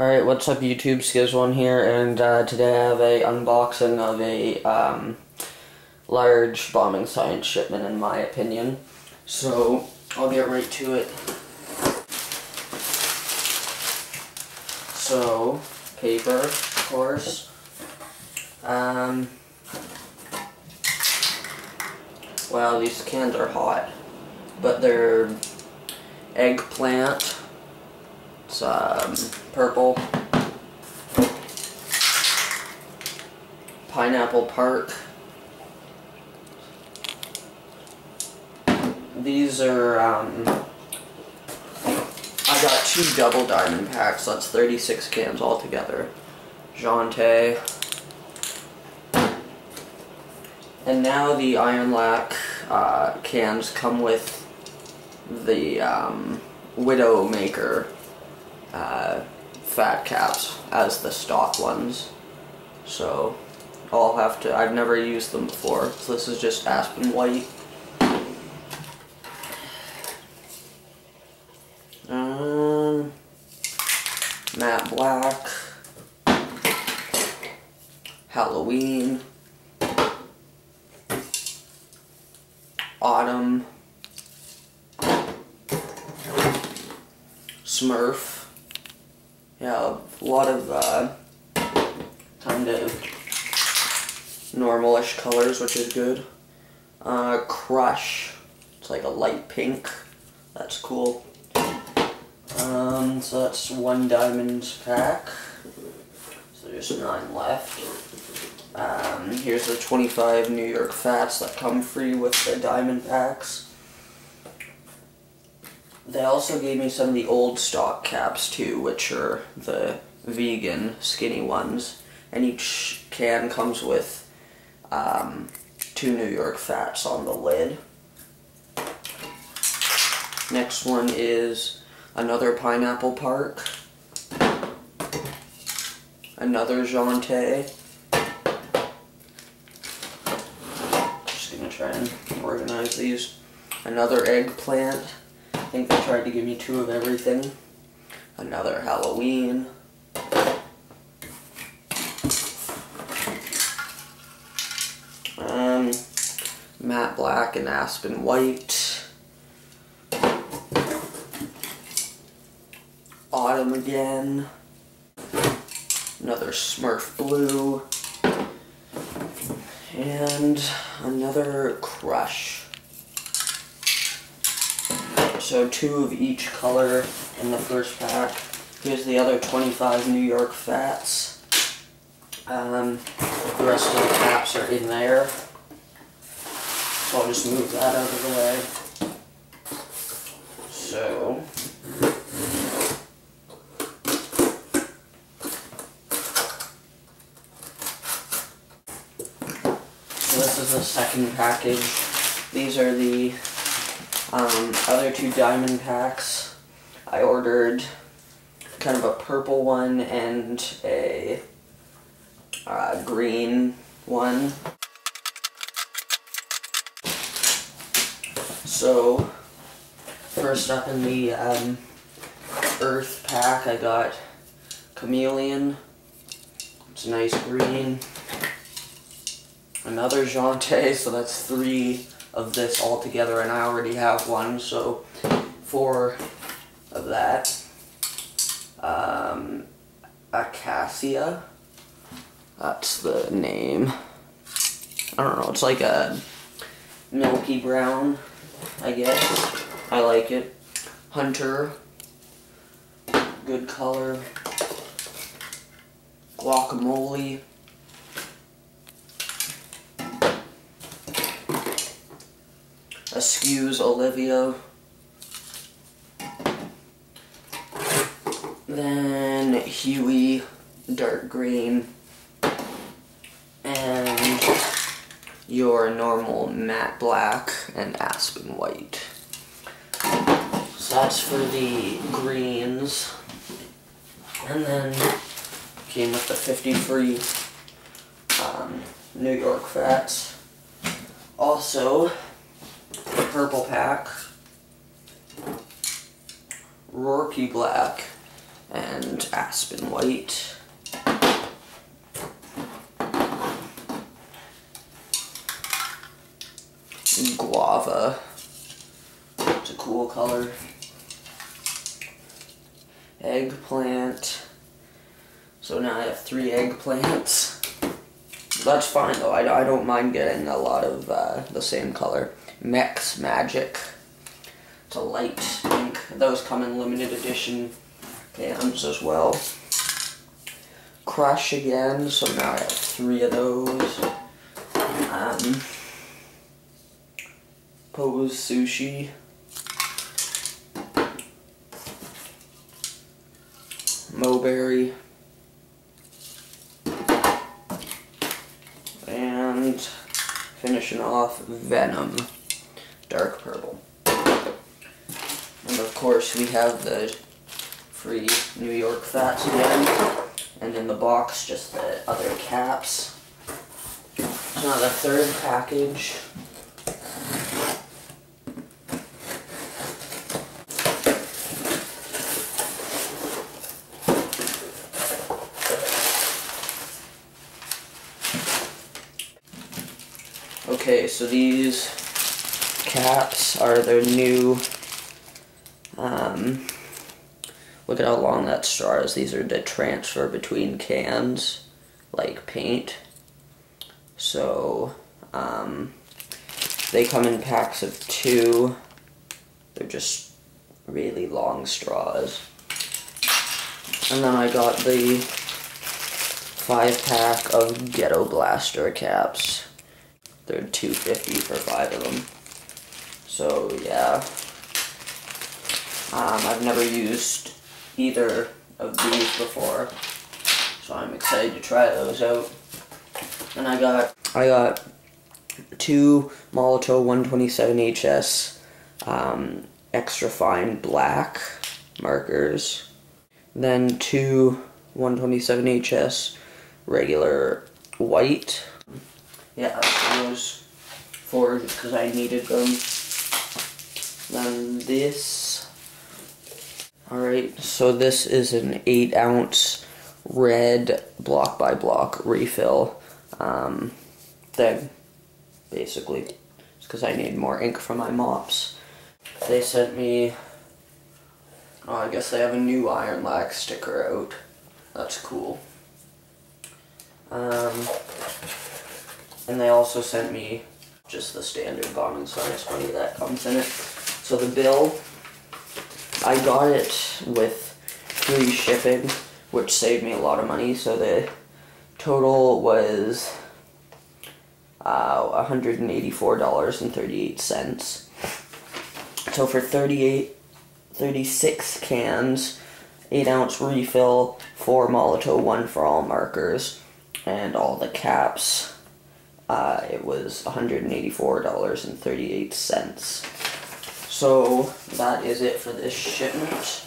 Alright, what's up YouTube, Sciz1 here, and uh, today I have a unboxing of a um, large bombing science shipment in my opinion. So, I'll get right to it. So, paper, of course. Um, well, these cans are hot, but they're eggplant it's um, purple. Pineapple Park. These are, um, I got two double diamond packs, that's 36 cans altogether. Jante. And now the Ironlak uh, cans come with the um, Widowmaker uh, fat caps as the stock ones. So I'll have to, I've never used them before, so this is just Aspen White. Um, matte black, Halloween, autumn, Smurf, yeah, a lot of uh, kind of normalish colors, which is good. Uh, Crush, it's like a light pink. That's cool. Um, so that's one diamond pack. So there's nine left. Um, here's the 25 New York Fats that come free with the diamond packs. They also gave me some of the old stock caps too, which are the vegan skinny ones. And each can comes with um, two New York Fats on the lid. Next one is another Pineapple Park. Another Jante. Just gonna try and organize these. Another eggplant. I think they tried to give me two of everything. Another Halloween. Um, matte black and aspen white. Autumn again. Another Smurf blue. And another Crush. So two of each color in the first pack. Here's the other 25 New York Fats. Um, the rest of the caps are in there. So I'll just move that out of the way. So, so this is the second package. These are the um, other two diamond packs, I ordered kind of a purple one and a uh, green one. So, first up in the um, Earth pack, I got Chameleon. It's a nice green. Another Jante, so that's three of this all together, and I already have one, so four of that. Um, Acacia, that's the name. I don't know, it's like a milky brown, I guess. I like it. Hunter, good color. Guacamole. Excuse Olivia. Then Huey, dark green. And your normal matte black and aspen white. So that's for the greens. And then came with the 53 um, New York Fats. Also, purple pack, Rorky Black, and Aspen White. Guava. It's a cool color. Eggplant. So now I have three eggplants. That's fine though, I, I don't mind getting a lot of uh, the same color. Mex Magic. It's a light pink. Those come in limited edition cans as well. Crush again, so now I have three of those. Um, Pose Sushi. Moberry. And finishing off Venom Dark Purple. And of course we have the free New York Fats again. And in the box just the other caps. Now the third package. Okay, so these caps are their new, um, look at how long that straw is. These are to transfer between cans, like paint. So, um, they come in packs of two. They're just really long straws. And then I got the five pack of Ghetto Blaster caps. They're 250 for five of them. So yeah. Um, I've never used either of these before. So I'm excited to try those out. And I got I got two Molotow 127HS um, extra fine black markers. Then two 127HS regular white yeah, those four because I needed them. Then this. Alright, so this is an 8 ounce red block by block refill um, thing, basically. It's because I need more ink for my mops. They sent me, oh, I guess they have a new Ironlak sticker out. That's cool. Um, and they also sent me just the standard Bombing Science money that comes in it. So the bill, I got it with free shipping, which saved me a lot of money. So the total was uh, $184.38. So for 38, 36 cans, 8 ounce refill, 4 Molotow, One4All markers, and all the caps uh, it was $184.38. So that is it for this shipment.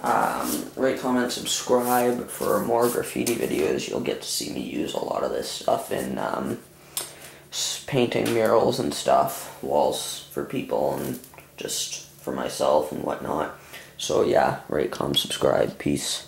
Um, rate, comment, subscribe for more graffiti videos. You'll get to see me use a lot of this stuff in um, painting murals and stuff, walls for people, and just for myself and whatnot. So yeah, rate, comment, subscribe. Peace.